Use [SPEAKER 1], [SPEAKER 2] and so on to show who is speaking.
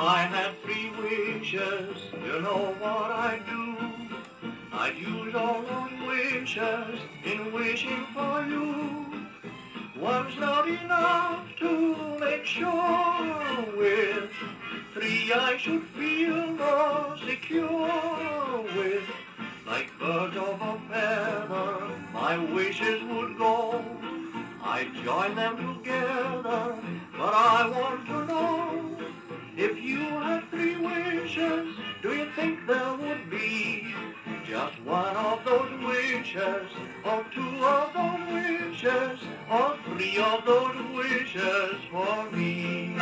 [SPEAKER 1] I had three wishes, you know what I'd do. I'd use all those wishes in wishing for you. One's not enough to make sure with. Three I should feel more secure with. Like birds of a feather, my wishes would go. I'd join them together, but I want to know. If you had three wishes, do you think there would be just one of those wishes, or two of those wishes, or three of those wishes for me?